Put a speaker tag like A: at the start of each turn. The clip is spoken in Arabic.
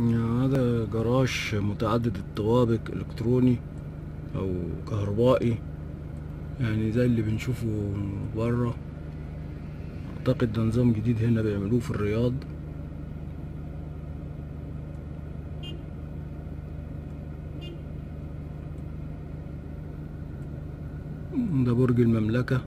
A: هذا جراج متعدد الطوابق الكتروني أو كهربائي يعني زي اللي بنشوفه بره أعتقد ده نظام جديد هنا بيعملوه في الرياض. ده برج المملكة.